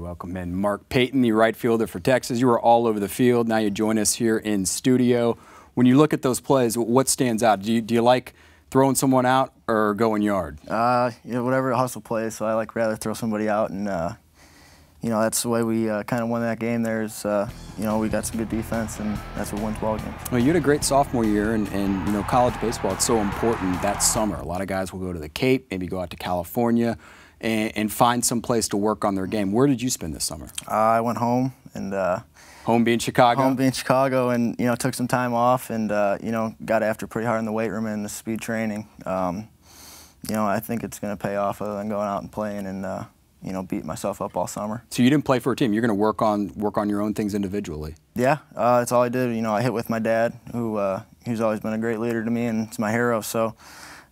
welcome in Mark Payton, the right fielder for Texas. You were all over the field. Now you join us here in studio. When you look at those plays, what stands out? Do you, do you like throwing someone out or going yard? Uh, you know, whatever hustle plays. So I like rather throw somebody out, and uh, you know that's the way we uh, kind of won that game. There's, uh, you know, we got some good defense, and that's what wins ball games. Well, you had a great sophomore year, and, and you know college baseball. It's so important that summer. A lot of guys will go to the Cape, maybe go out to California, and, and find some place to work on their game. Where did you spend this summer? Uh, I went home and. Uh, home being Chicago. Home being Chicago, and you know took some time off, and uh, you know got after pretty hard in the weight room and the speed training. Um, you know I think it's going to pay off other than going out and playing and uh, you know beat myself up all summer. So you didn't play for a team. You're going to work on work on your own things individually. Yeah, uh, that's all I did. You know I hit with my dad, who uh, who's always been a great leader to me and it's my hero. So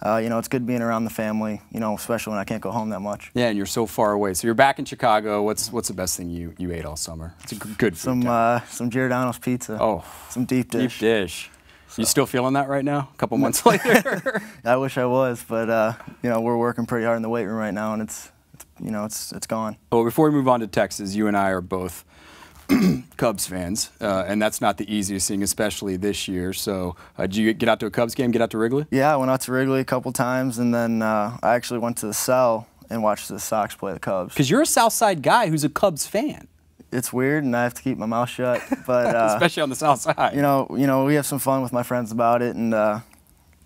uh, you know, it's good being around the family, you know, especially when I can't go home that much. Yeah, and you're so far away. So you're back in Chicago. What's what's the best thing you, you ate all summer? It's a good food. Some uh, some Giordano's pizza. Oh, some deep dish. Deep dish. So. You still feeling that right now? A couple months later. I wish I was, but uh, you know, we're working pretty hard in the weight room right now, and it's, it's you know, it's it's gone. Well, before we move on to Texas, you and I are both Cubs fans, uh, and that's not the easiest thing, especially this year. So, uh, did you get out to a Cubs game? Get out to Wrigley? Yeah, I went out to Wrigley a couple times, and then uh, I actually went to the cell and watched the Sox play the Cubs. Because you're a South Side guy who's a Cubs fan. It's weird, and I have to keep my mouth shut. But uh, especially on the South Side. You know, you know, we have some fun with my friends about it, and uh,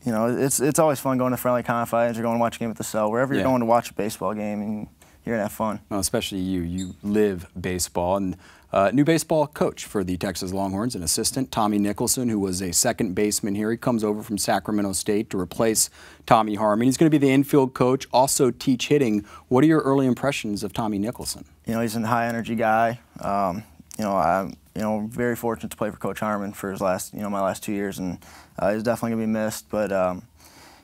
you know, it's it's always fun going to friendly confines or going to watch a game at the cell, wherever you're going to watch a baseball game, and you're gonna have fun. Well, especially you. You live baseball, and uh, new baseball coach for the Texas Longhorns, an assistant, Tommy Nicholson, who was a second baseman here. He comes over from Sacramento State to replace Tommy Harmon. He's going to be the infield coach, also teach hitting. What are your early impressions of Tommy Nicholson? You know, he's a high energy guy. Um, you know, I'm you know very fortunate to play for Coach Harmon for his last you know my last two years, and uh, he's definitely going to be missed. But um,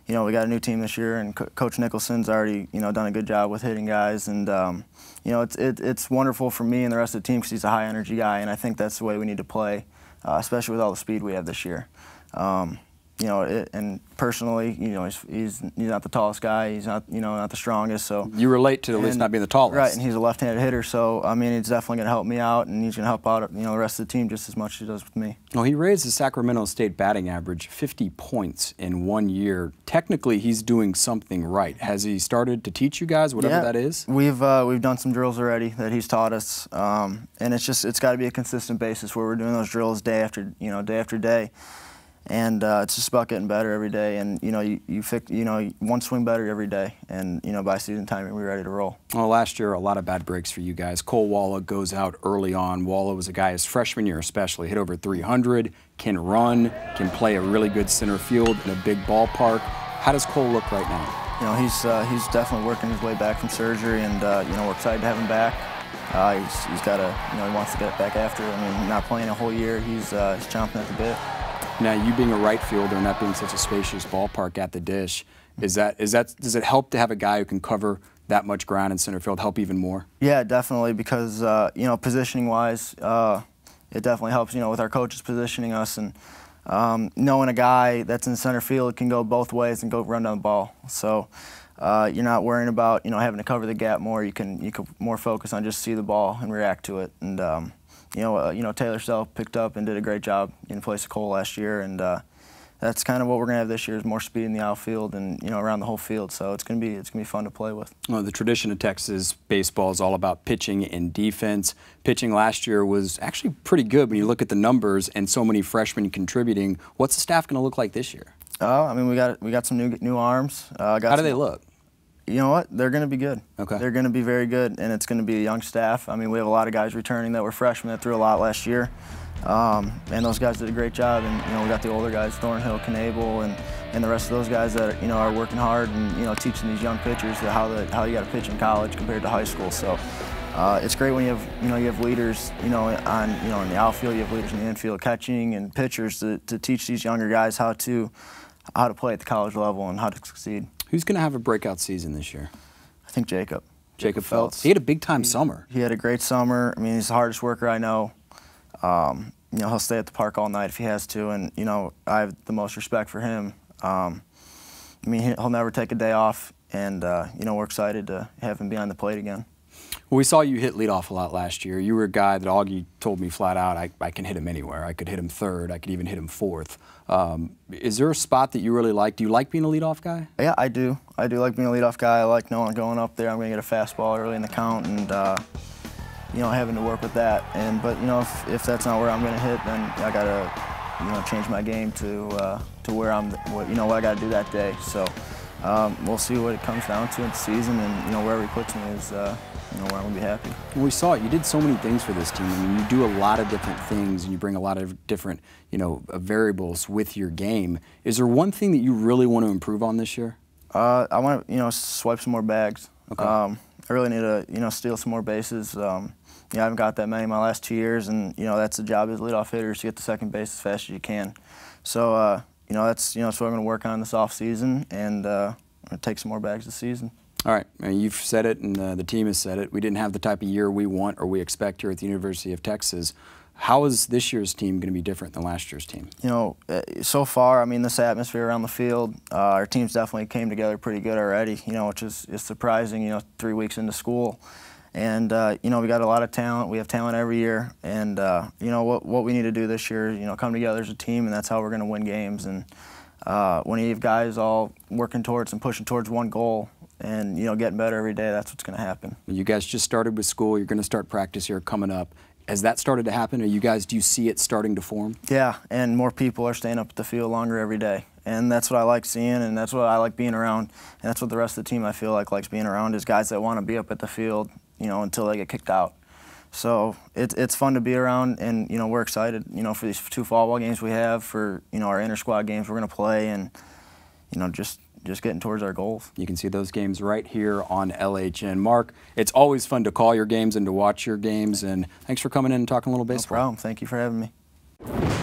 you know, we got a new team this year, and Co Coach Nicholson's already, you know, done a good job with hitting guys, and um, you know, it's it, it's wonderful for me and the rest of the team because he's a high energy guy, and I think that's the way we need to play, uh, especially with all the speed we have this year. Um, you know, it, and personally, you know, he's, he's, he's not the tallest guy. He's not you know not the strongest. So you relate to at least not being the tallest, right? And he's a left-handed hitter, so I mean, he's definitely going to help me out, and he's going to help out you know the rest of the team just as much as he does with me. Well, he raised the Sacramento State batting average 50 points in one year. Technically, he's doing something right. Has he started to teach you guys whatever yeah, that is? We've uh, we've done some drills already that he's taught us, um, and it's just it's got to be a consistent basis where we're doing those drills day after you know day after day and uh, it's just about getting better every day. And you know, you you, fix, you know one swing better every day, and you know by season time we're ready to roll. Well, last year a lot of bad breaks for you guys. Cohl Walla goes out early on. Walla was a guy his freshman year especially hit over 300, can run, can play a really good center field in a big ballpark. How does Cohl look right now? You know, he's uh, he's definitely working his way back from surgery, and uh, you know we're excited to have him back. Uh, he's, he's got a, you know, he wants to get back after. I mean, not playing a whole year, he's, uh, he's chomping at the bit. Now, you being a right fielder and that being such a spacious ballpark at the Disch, is that is that does it help to have a guy who can cover that much ground in center field help even more? Yeah, definitely because uh, you know positioning wise, uh, it definitely helps. You know with our coaches positioning us and um, knowing a guy that's in center field can go both ways and go run down the ball. So. Uh, you're not worrying about you know having to cover the gap more. You can you can more focus on just see the ball and react to it. And um, you know, uh, you know Taylor Self picked up and did a great job in place of Cohl last year, and uh, that's kind of what we're going to have this year is more speed in the outfield and you know around the whole field. So it's going to be it's going to be fun to play with. Well, the tradition of Texas baseball is all about pitching and defense. Pitching last year was actually pretty good when you look at the numbers and so many freshmen contributing. What's the staff going to look like this year? Oh, I mean we got we got some new new arms. Uh, How do they look? You know what? They're going to be good. Okay. They're going to be very good, and it's going to be a young staff. I mean, we have a lot of guys returning that were freshmen that threw a lot last year, um, and those guys did a great job. And you know, we got the older guys, Thornhill, Knebel, and and the rest of those guys that you know are working hard and you know teaching these young pitchers how the how you got to pitch in college compared to high school. So. Uh, it's great when you have you know you have leaders you know on you know in the outfield you have leaders in the infield catching and pitchers to, to teach these younger guys how to how to play at the college level and how to succeed. Who's going to have a breakout season this year? I think Jacob. Jacob, Felts. He had a big time summer. He had a great summer. I mean, he's the hardest worker I know. Um, you know, he'll stay at the park all night if he has to, and you know, I have the most respect for him. Um, I mean, he'll never take a day off, and uh, you know, we're excited to have him be on the plate again. Well, we saw you hit leadoff a lot last year. You were a guy that Augie told me flat out, I, I can hit him anywhere. I could hit him third. I could even hit him fourth. Um, is there a spot that you really like? Do you like being a leadoff guy? Yeah, I do. I do like being a leadoff guy. I like knowing going up there, I'm going to get a fastball early in the count, and uh, you know having to work with that. And but you know if, if that's not where I'm going to hit, then I got to you know change my game to uh, to where I'm what you know what I got to do that day. So um, we'll see what it comes down to in the season, and you know wherever he puts me is. Uh, you know, where I'm gonna be happy. Well, we saw it. You did so many things for this team. I mean, you do a lot of different things, and you bring a lot of different, you know, uh, variables with your game. Is there one thing that you really want to improve on this year? Uh, I want to, you know, swipe some more bags. Okay. Um, I really need to, you know, steal some more bases. Um, yeah, I haven't got that many in my last two years, and you know that's the job as leadoff hitter is to get to second base as fast as you can. So, uh, you know, that's you know that's what I'm going to work on this off season, and uh, I'm going to take some more bags this season. All right, you've said it, and uh, the team has said it. We didn't have the type of year we want or we expect here at the University of Texas. How is this year's team going to be different than last year's team? You know, uh, so far, I mean, this atmosphere around the field, uh, our teams definitely came together pretty good already. You know, which is, is surprising. You know, three weeks into school, and uh, you know we got a lot of talent. We have talent every year, and uh, you know what what we need to do this year. You know, come together as a team, and that's how we're going to win games. And uh, when you have guys all working towards and pushing towards one goal, and you know getting better every day that's what's going to happen you guys just started with school you're going to start practice here coming up. Has that started to happen? Are you guys do you see it starting to form? Yeah and more people are staying up at the field longer every day. And that's what i like seeing and that's what i like being around. And that's what the rest of the team i feel like likes being around is guys that want to be up at the field you know until they get kicked out. So it's it's fun to be around, and you know we're excited. You know for these two fall ball games we have, for you know our inter squad games we're going to play, and you know just just getting towards our goals. You can see those games right here on LHN. Mark, it's always fun to call your games and to watch your games, and thanks for coming in and talking a little baseball. No problem. Thank you for having me.